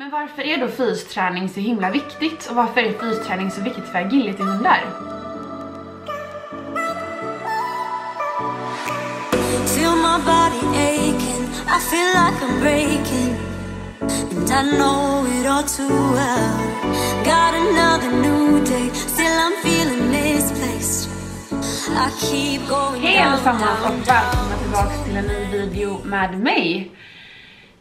Men varför är då fysträning så himla viktigt? Och varför är fysträning så viktigt för agilityhundar? Feel my body aching, I feel like I'm breaking. And I know it all too well. Got another new day, still I'm feeling misplaced. Hej allesammans och välkomna tillbaka till en ny video med mig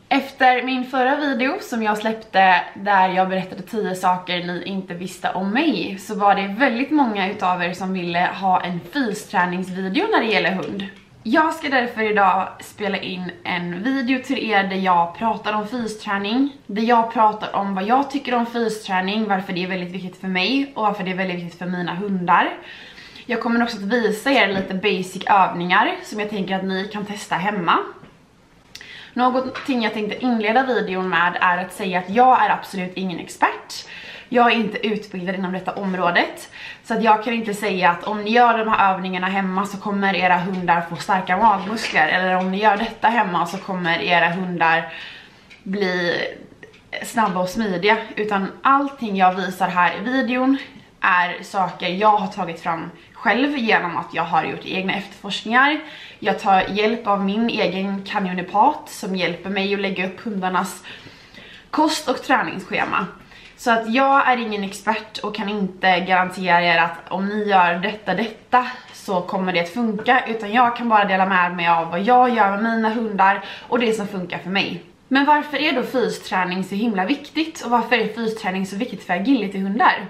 efter min förra video som jag släppte där jag berättade 10 saker ni inte visste om mig så var det väldigt många utav er som ville ha en fysträningsvideo när det gäller hund. Jag ska därför idag spela in en video till er där jag pratar om fysträning, där jag pratar om vad jag tycker om fysträning, varför det är väldigt viktigt för mig och varför det är väldigt viktigt för mina hundar. Jag kommer också att visa er lite basic övningar som jag tänker att ni kan testa hemma. Någonting jag tänkte inleda videon med är att säga att jag är absolut ingen expert. Jag är inte utbildad inom detta området. Så att jag kan inte säga att om ni gör de här övningarna hemma så kommer era hundar få starka magmuskler. Eller om ni gör detta hemma så kommer era hundar bli snabba och smidiga. Utan allting jag visar här i videon är saker jag har tagit fram själv genom att jag har gjort egna efterforskningar. Jag tar hjälp av min egen kanjonepat som hjälper mig att lägga upp hundarnas kost och träningsschema. Så att jag är ingen expert och kan inte garantera er att om ni gör detta, detta så kommer det att funka utan jag kan bara dela med mig av vad jag gör med mina hundar och det som funkar för mig. Men varför är då fysträning så himla viktigt och varför är fysträning så viktigt för agilityhundar?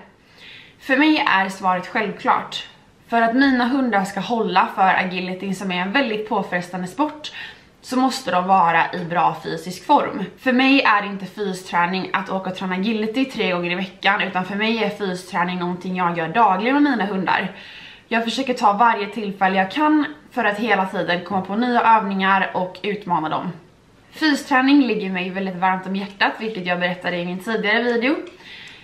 För mig är svaret självklart. För att mina hundar ska hålla för agility som är en väldigt påfrestande sport så måste de vara i bra fysisk form. För mig är inte fysträning att åka och träna agility tre gånger i veckan utan för mig är fysträning någonting jag gör dagligen med mina hundar. Jag försöker ta varje tillfälle jag kan för att hela tiden komma på nya övningar och utmana dem. Fysträning ligger mig väldigt varmt om hjärtat vilket jag berättade i min tidigare video.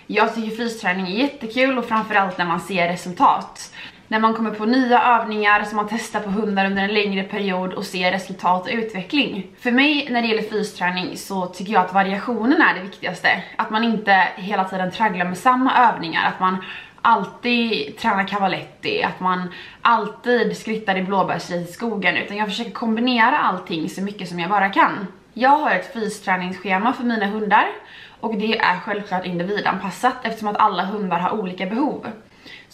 Jag tycker fysträning är jättekul och framförallt när man ser resultat när man kommer på nya övningar som man testar på hundar under en längre period och ser resultat och utveckling. För mig när det gäller fysträning så tycker jag att variationen är det viktigaste. Att man inte hela tiden tragglar med samma övningar, att man alltid tränar cavaletti, att man alltid skrittar i blåbärsris i skogen utan jag försöker kombinera allting så mycket som jag bara kan. Jag har ett fysträningsschema för mina hundar och det är självklart individanpassat eftersom att alla hundar har olika behov.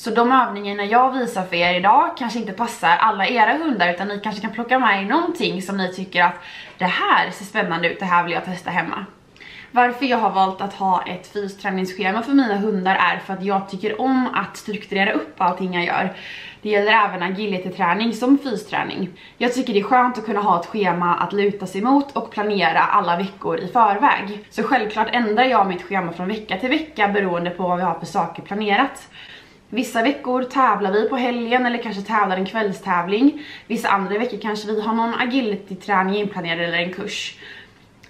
Så de övningarna jag visar för er idag kanske inte passar alla era hundar utan ni kanske kan plocka med er någonting som ni tycker att det här ser spännande ut, det här vill jag testa hemma. Varför jag har valt att ha ett fysträningsschema för mina hundar är för att jag tycker om att strukturera upp allting jag gör. Det gäller även agility-träning som fysträning. Jag tycker det är skönt att kunna ha ett schema att luta sig mot och planera alla veckor i förväg. Så självklart ändrar jag mitt schema från vecka till vecka beroende på vad vi har för saker planerat. Vissa veckor tävlar vi på helgen eller kanske tävlar en kvällstävling. Vissa andra veckor kanske vi har någon agility-träning inplanerad eller en kurs.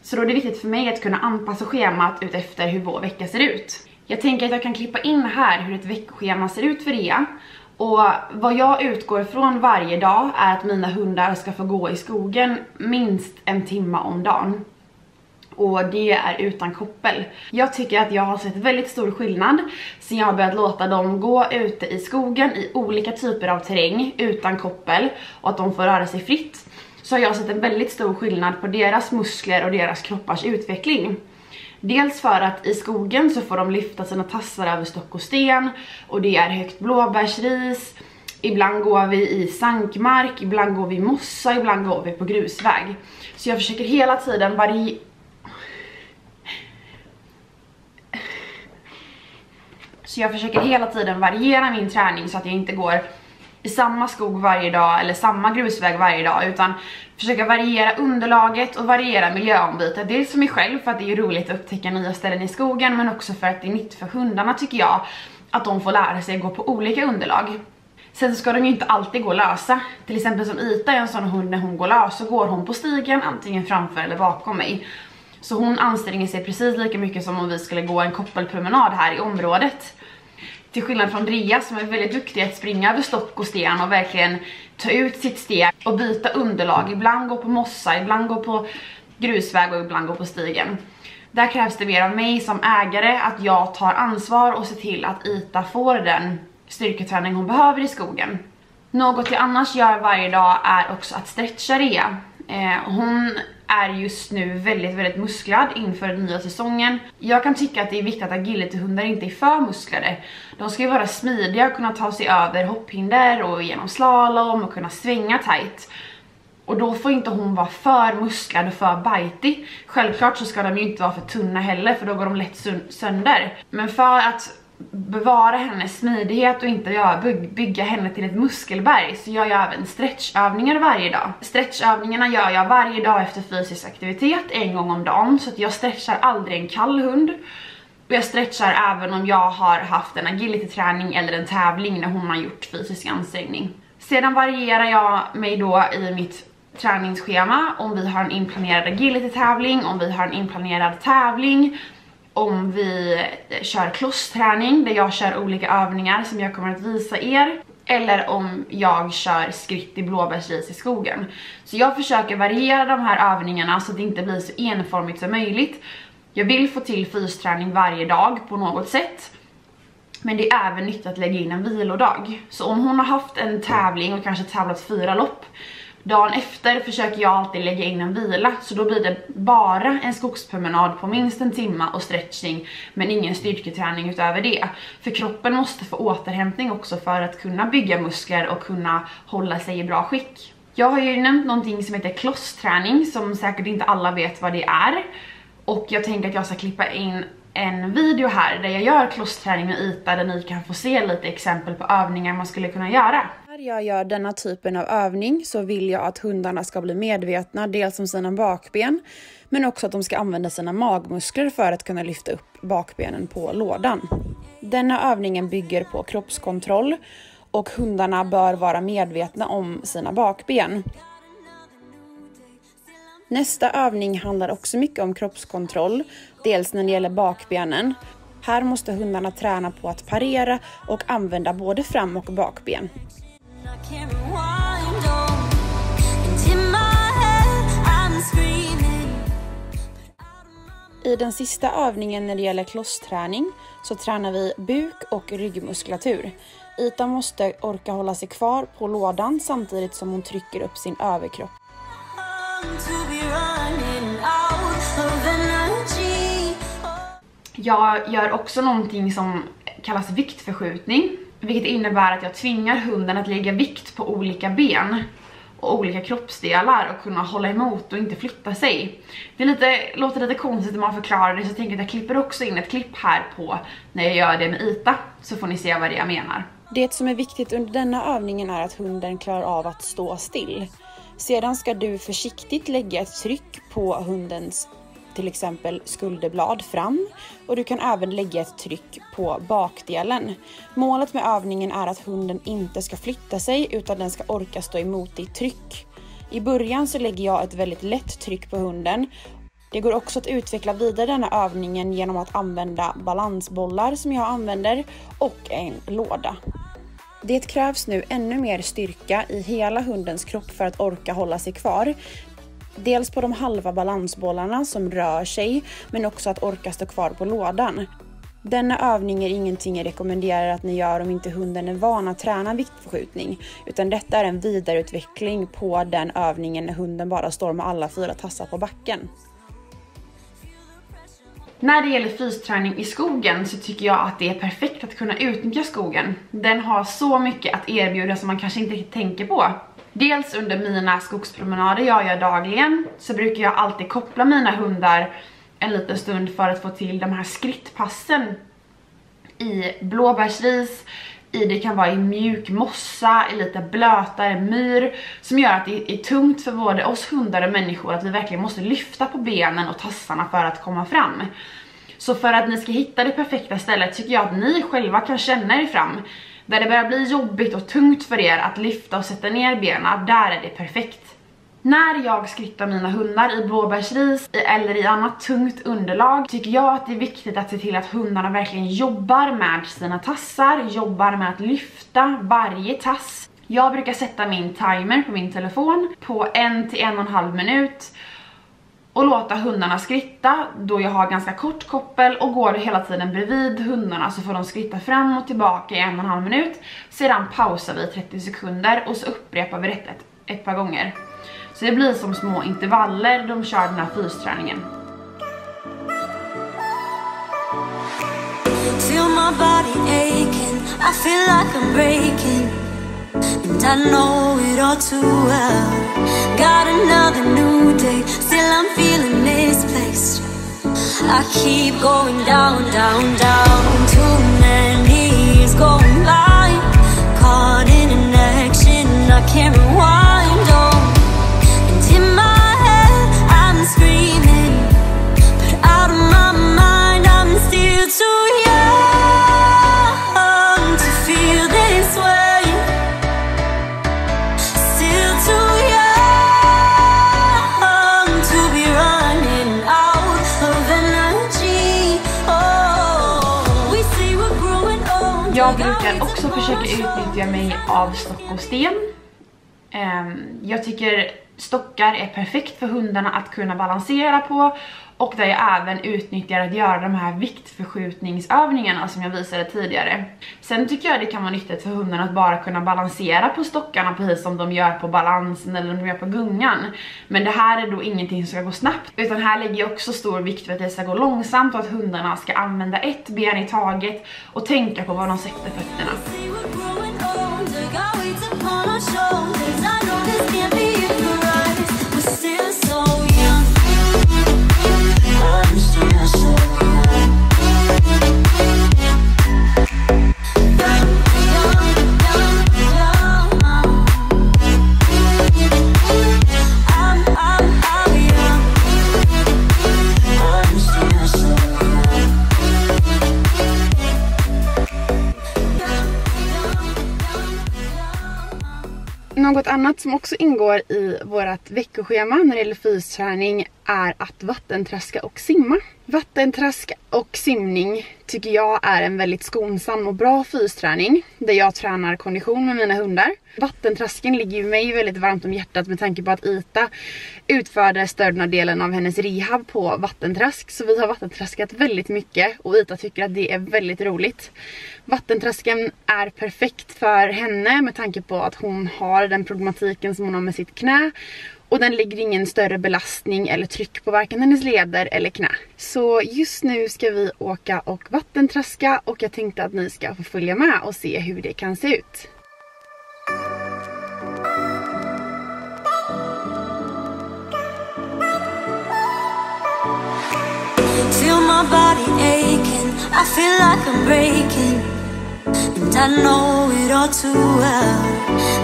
Så då är det viktigt för mig att kunna anpassa schemat ut efter hur vår vecka ser ut. Jag tänker att jag kan klippa in här hur ett veckoschema ser ut för Rea. Och vad jag utgår från varje dag är att mina hundar ska få gå i skogen minst en timme om dagen och det är utan koppel. Jag tycker att jag har sett väldigt stor skillnad sen jag har börjat låta dem gå ute i skogen i olika typer av terräng utan koppel och att de får röra sig fritt. Så har jag sett en väldigt stor skillnad på deras muskler och deras kroppars utveckling. Dels för att i skogen så får de lyfta sina tassar över stock och sten och det är högt blåbärsris, Ibland går vi i sankmark, ibland går vi i mossa, ibland går vi på grusväg. Så jag försöker hela tiden variera Så jag försöker hela tiden variera min träning så att jag inte går i samma skog varje dag eller samma grusväg varje dag utan försöka variera underlaget och variera miljöombytet. Dels för mig själv för att det är roligt att upptäcka nya ställen i skogen men också för att det är nytt för hundarna tycker jag att de får lära sig att gå på olika underlag. Sen så ska de ju inte alltid gå lösa. Till exempel som Ita är en sån hund när hon går lös så går hon på stigen antingen framför eller bakom mig. Så hon anstränger sig precis lika mycket som om vi skulle gå en koppelpromenad här i området. Till skillnad från Drea som är väldigt duktig att springa över stock och sten och verkligen ta ut sitt steg och byta underlag. Ibland gå på mossa, ibland gå på grusväg och ibland gå på stigen. Där krävs det mer av mig som ägare att jag tar ansvar och ser till att Ita får den styrketräning hon behöver i skogen. Något jag annars gör varje dag är också att stretcha Rea. Eh, hon är just nu väldigt, väldigt musklad inför den nya säsongen. Jag kan tycka att det är viktigt att agilityhundar inte är för musklade. De ska ju vara smidiga och kunna ta sig över hopphinder och genom slalom och kunna svänga tight. Och då får inte hon vara för musklad och för bitey. Självklart så ska de ju inte vara för tunna heller för då går de lätt sönder. Men för att bevara hennes smidighet och inte bygga henne till ett muskelberg så gör jag även stretchövningar varje dag. Stretchövningarna gör jag varje dag efter fysisk aktivitet, en gång om dagen, så att jag stretchar aldrig en kall hund. Och jag stretchar även om jag har haft en agility-träning eller en tävling när hon har gjort fysisk ansträngning. Sedan varierar jag mig då i mitt träningsschema om vi har en inplanerad agility-tävling, om vi har en inplanerad tävling, om vi kör klossträning där jag kör olika övningar som jag kommer att visa er eller om jag kör skritt i blåbärsris i skogen. Så jag försöker variera de här övningarna så att det inte blir så enformigt som möjligt. Jag vill få till fysträning varje dag på något sätt. Men det är även nyttigt att lägga in en vilodag. Så om hon har haft en tävling och kanske tävlat fyra lopp Dagen efter försöker jag alltid lägga in en vila så då blir det bara en skogspromenad på minst en timme och stretching men ingen styrketräning utöver det. För kroppen måste få återhämtning också för att kunna bygga muskler och kunna hålla sig i bra skick. Jag har ju nämnt någonting som heter klossträning som säkert inte alla vet vad det är. Och jag tänker att jag ska klippa in en video här där jag gör klossträning med Ita där ni kan få se lite exempel på övningar man skulle kunna göra. När jag gör denna typen av övning så vill jag att hundarna ska bli medvetna dels om sina bakben men också att de ska använda sina magmuskler för att kunna lyfta upp bakbenen på lådan. Denna övningen bygger på kroppskontroll och hundarna bör vara medvetna om sina bakben. Nästa övning handlar också mycket om kroppskontroll, dels när det gäller bakbenen. Här måste hundarna träna på att parera och använda både fram och bakben. I den sista övningen när det gäller klossträning så tränar vi buk och ryggmuskulatur. Ita måste orka hålla sig kvar på lådan samtidigt som hon trycker upp sin överkropp. Jag gör också någonting som kallas viktförskjutning, vilket innebär att jag tvingar hunden att lägga vikt på olika ben och olika kroppsdelar och kunna hålla emot och inte flytta sig. Det lite, låter lite konstigt när man förklarar det så jag tänker att jag klipper också in ett klipp här på när jag gör det med Ita så får ni se vad det jag menar. Det som är viktigt under denna övningen är att hunden klarar av att stå still. Sedan ska du försiktigt lägga ett tryck på hundens till exempel skulderblad fram och du kan även lägga ett tryck på bakdelen. Målet med övningen är att hunden inte ska flytta sig utan den ska orka stå emot ditt tryck. I början så lägger jag ett väldigt lätt tryck på hunden. Det går också att utveckla vidare denna övningen genom att använda balansbollar som jag använder och en låda. Det krävs nu ännu mer styrka i hela hundens kropp för att orka hålla sig kvar. Dels på de halva balansbollarna som rör sig, men också att orka stå kvar på lådan. Denna övning är ingenting jag rekommenderar att ni gör om inte hunden är van att träna viktförskjutning, utan detta är en vidareutveckling på den övningen när hunden bara står med alla fyra tassar på backen. När det gäller fysträning i skogen så tycker jag att det är perfekt att kunna utnyttja skogen. Den har så mycket att erbjuda som man kanske inte tänker på. Dels under mina skogspromenader jag gör dagligen så brukar jag alltid koppla mina hundar en liten stund för att få till de här skrittpassen i blåbärsris, i det kan vara i mjuk mossa, i lite blötare myr som gör att det är tungt för både oss hundar och människor att vi verkligen måste lyfta på benen och tassarna för att komma fram. Så för att ni ska hitta det perfekta stället tycker jag att ni själva kan känna er fram. Där det börjar bli jobbigt och tungt för er att lyfta och sätta ner benen, där är det perfekt. När jag skrittar mina hundar i blåbärsris eller i annat tungt underlag tycker jag att det är viktigt att se till att hundarna verkligen jobbar med sina tassar, jobbar med att lyfta varje tass. Jag brukar sätta min timer på min telefon på en till en och en halv minut och låta hundarna skritta då jag har ganska kort koppel och går hela tiden bredvid hundarna så får de skritta fram och tillbaka i en och en halv minut. Sedan pausar vi 30 sekunder och så upprepar vi detta ett, ett par gånger. Så det blir som små intervaller de kör den här fysträningen. Feel my body aching, I feel like I'm breaking And I know it all too well. Got another new day, still I'm feeling misplaced. I keep going down, down, down. Too many years going by. Caught in an action, I can't rewind, Jag också försöka utnyttja mig av stock och sten. Ehm, jag tycker stockar är perfekt för hundarna att kunna balansera på och där jag även utnyttjar att göra de här viktförskjutningsövningarna som jag visade tidigare. Sen tycker jag det kan vara nyttigt för hundarna att bara kunna balansera på stockarna precis som de gör på balansen eller de gör på gungan. Men det här är då ingenting som ska gå snabbt utan här lägger jag också stor vikt för att det ska gå långsamt och att hundarna ska använda ett ben i taget och tänka på var de sätter fötterna. Något annat som också ingår i vårt veckoschema när det gäller fysträning är att vattentraska och simma. Vattentrask och simning tycker jag är en väldigt skonsam och bra fysträning där jag tränar kondition med mina hundar. Vattentrasken ligger ju mig väldigt varmt om hjärtat med tanke på att Ita utförde större delen av hennes rehab på vattentrask så vi har vattentraskat väldigt mycket och Ita tycker att det är väldigt roligt. Vattentrasken är perfekt för henne med tanke på att hon har den problematiken som hon har med sitt knä och den lägger ingen större belastning eller tryck på varken hennes leder eller knä. Så just nu ska vi åka och vattentraska och jag tänkte att ni ska få följa med och se hur det kan se ut. Feel my body aching, I feel like I'm breaking And I know it all too well.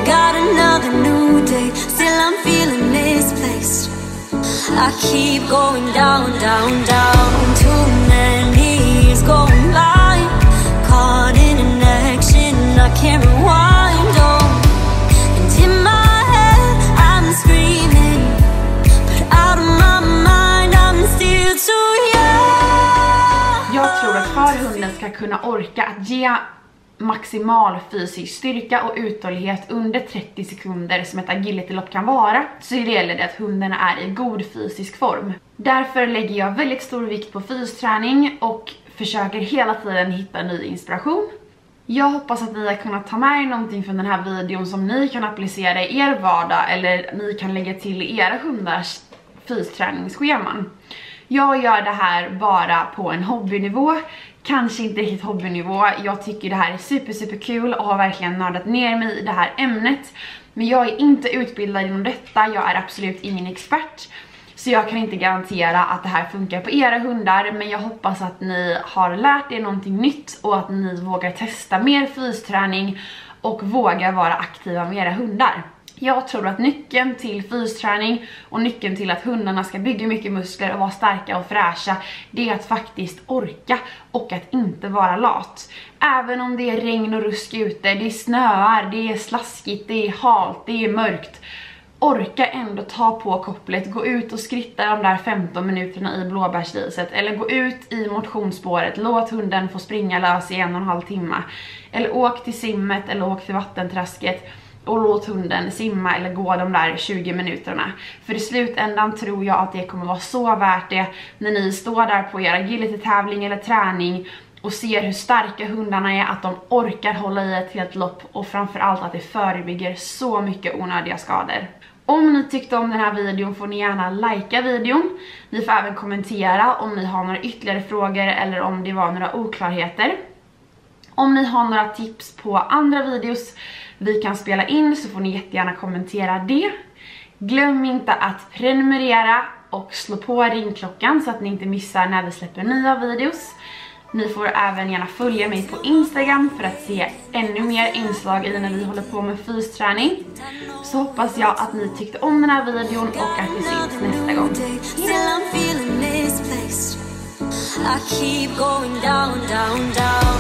Got another new day, still I'm feeling misplaced. I keep going down, down, down. Too many years going by. Caught in an action, I can't rewind, oh And in my head, I'm screaming. But out of my mind, I'm still too young. Jag tror att för hunden ska kunna orka att ge maximal fysisk styrka och uthållighet under 30 sekunder som ett agilitylopp kan vara så gäller det att hunden är i god fysisk form. Därför lägger jag väldigt stor vikt på fysträning och försöker hela tiden hitta ny inspiration. Jag hoppas att ni har kunnat ta med er någonting från den här videon som ni kan applicera i er vardag eller ni kan lägga till era hundars fysträningsscheman. Jag gör det här bara på en hobbynivå, kanske inte riktigt hobbynivå. Jag tycker det här är super super kul och har verkligen nördat ner mig i det här ämnet. Men jag är inte utbildad inom detta, jag är absolut ingen expert. Så jag kan inte garantera att det här funkar på era hundar men jag hoppas att ni har lärt er någonting nytt och att ni vågar testa mer fysträning och vågar vara aktiva med era hundar. Jag tror att nyckeln till fysträning och nyckeln till att hundarna ska bygga mycket muskler och vara starka och fräscha det är att faktiskt orka och att inte vara lat. Även om det är regn och rusk ute, det är snöar, det är slaskigt, det är halt, det är mörkt. Orka ändå ta på kopplet, gå ut och skritta de där 15 minuterna i blåbärsriset eller gå ut i motionsspåret, låt hunden få springa lös i en och en halv timme eller åk till simmet eller åk till vattentrasket och låt hunden simma eller gå de där 20 minuterna. För i slutändan tror jag att det kommer vara så värt det när ni står där på er agility-tävling eller träning och ser hur starka hundarna är, att de orkar hålla i ett helt lopp och framförallt att det förebygger så mycket onödiga skador. Om ni tyckte om den här videon får ni gärna likea videon. Ni får även kommentera om ni har några ytterligare frågor eller om det var några oklarheter. Om ni har några tips på andra videos vi kan spela in så får ni jättegärna kommentera det. Glöm inte att prenumerera och slå på ringklockan så att ni inte missar när vi släpper nya videos. Ni får även gärna följa mig på Instagram för att se ännu mer inslag i när vi håller på med fysträning. Så hoppas jag att ni tyckte om den här videon och att vi ses nästa gång. Hejdå!